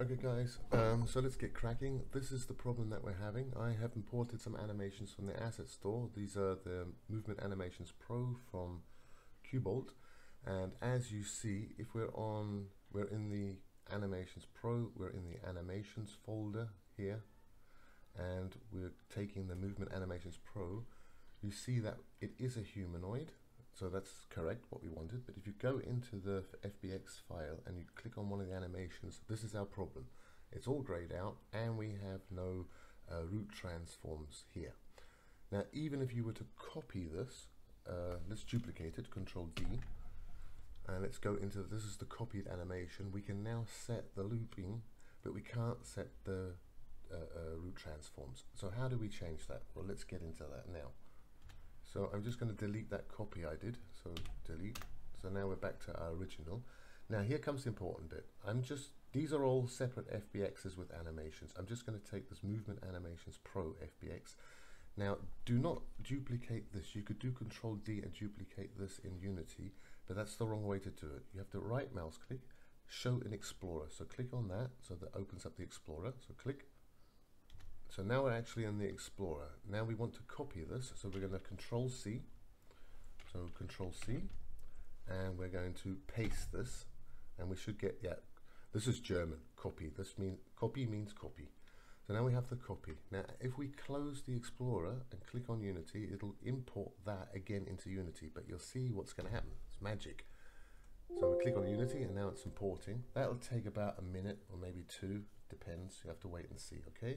Okay guys, um, so let's get cracking. This is the problem that we're having. I have imported some animations from the asset store. These are the Movement Animations Pro from Kubold. And as you see, if we're on, we're in the Animations Pro, we're in the Animations folder here. And we're taking the Movement Animations Pro. You see that it is a humanoid. So that's correct, what we wanted. But if you go into the FBX file and you click on one of the animations, this is our problem. It's all grayed out and we have no uh, root transforms here. Now, even if you were to copy this, uh, let's duplicate it, Control D, and let's go into, this is the copied animation. We can now set the looping, but we can't set the uh, uh root transforms. So how do we change that? Well, let's get into that now. So I'm just going to delete that copy I did. So delete. So now we're back to our original. Now here comes the important bit. I'm just, these are all separate FBXs with animations. I'm just going to take this Movement Animations Pro FBX. Now do not duplicate this. You could do Control D and duplicate this in Unity, but that's the wrong way to do it. You have to right mouse click, show in Explorer. So click on that so that opens up the Explorer. So click so now we're actually in the Explorer. Now we want to copy this, so we're going to Control C. So Control C, and we're going to paste this, and we should get yeah. This is German. Copy. This means copy means copy. So now we have the copy. Now if we close the Explorer and click on Unity, it'll import that again into Unity. But you'll see what's going to happen. It's magic. So we click on Unity and now it's importing. That'll take about a minute or maybe two, depends. You have to wait and see, okay?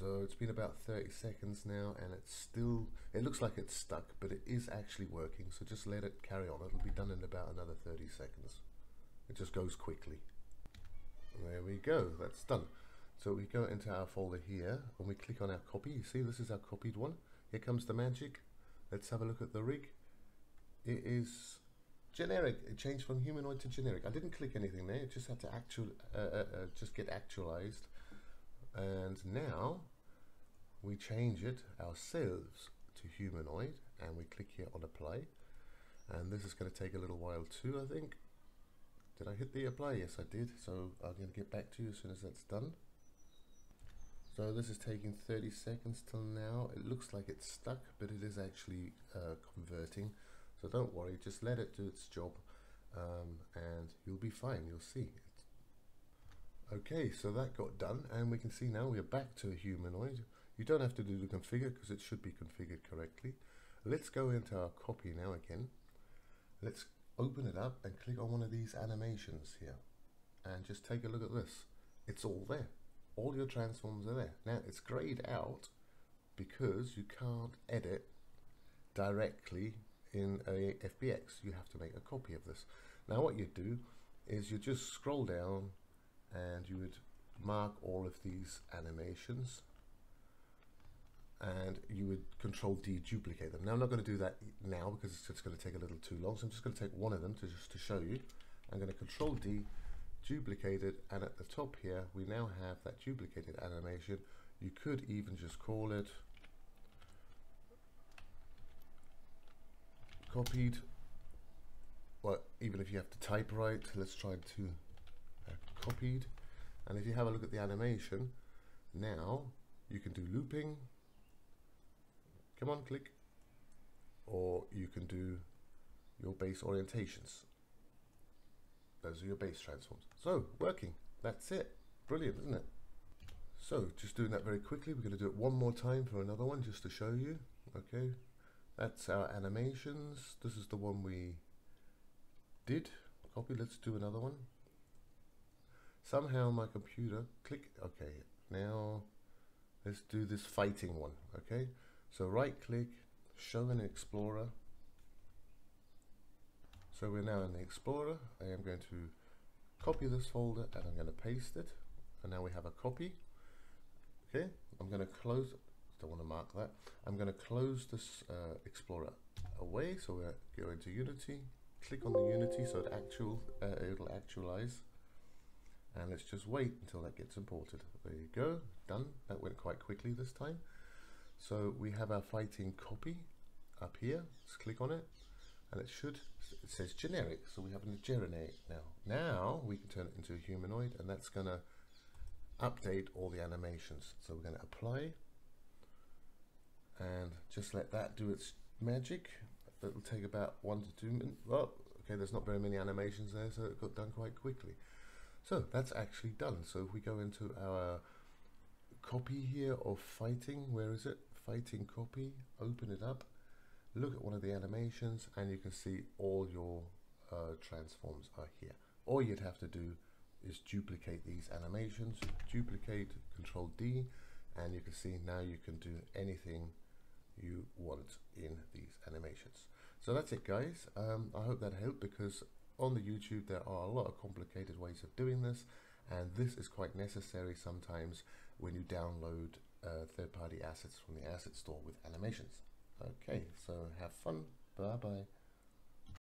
So it's been about 30 seconds now and it's still, it looks like it's stuck, but it is actually working. So just let it carry on. It'll be done in about another 30 seconds. It just goes quickly. There we go, that's done. So we go into our folder here and we click on our copy. You see, this is our copied one. Here comes the magic. Let's have a look at the rig. It is generic. It changed from humanoid to generic. I didn't click anything there. It just had to actual, uh, uh, uh, just get actualized and now we change it ourselves to humanoid and we click here on apply. And this is going to take a little while too I think. Did I hit the apply? Yes I did. So I'm going to get back to you as soon as that's done. So this is taking 30 seconds till now. It looks like it's stuck but it is actually uh, converting. So don't worry just let it do its job um, and you'll be fine. You'll see. Okay, so that got done and we can see now we are back to a humanoid. You don't have to do the configure because it should be configured correctly. Let's go into our copy now again. Let's open it up and click on one of these animations here and just take a look at this. It's all there. All your transforms are there. Now it's grayed out because you can't edit directly in a FBX. You have to make a copy of this. Now what you do is you just scroll down and you would mark all of these animations and you would control D duplicate them. Now I'm not going to do that now because it's just going to take a little too long so I'm just going to take one of them to just to show you. I'm going to control D duplicate it and at the top here we now have that duplicated animation. You could even just call it copied well even if you have to type right let's try to uh, copied and if you have a look at the animation now you can do looping come on click. Or you can do your base orientations. Those are your base transforms. So working. That's it. Brilliant isn't it? So just doing that very quickly. We're going to do it one more time for another one just to show you. Okay. That's our animations. This is the one we did. Copy. Let's do another one. Somehow my computer click. Okay. Now let's do this fighting one. Okay so right click show in explorer. So we're now in the explorer. I am going to copy this folder and I'm going to paste it. And now we have a copy. Okay I'm going to close don't want to mark that. I'm going to close this uh, explorer away. So we're going to unity. Click on the unity so it actual uh, it'll actualize. And let's just wait until that gets imported. There you go. Done. That went quite quickly this time so we have our fighting copy up here let's click on it and it should it says generic so we have a generic now now we can turn it into a humanoid and that's gonna update all the animations. So we're going to apply and just let that do its magic. It'll take about one to two minutes. Well, okay, there's not very many animations there, so it got done quite quickly. So that's actually done. So if we go into our copy here of fighting, where is it? Copy, open it up, look at one of the animations, and you can see all your uh, transforms are here. All you'd have to do is duplicate these animations, duplicate, control D, and you can see now you can do anything you want in these animations. So that's it guys. Um, I hope that helped because on the YouTube there are a lot of complicated ways of doing this and this is quite necessary sometimes when you download uh, third-party assets from the asset store with animations. Okay, so have fun. Bye-bye.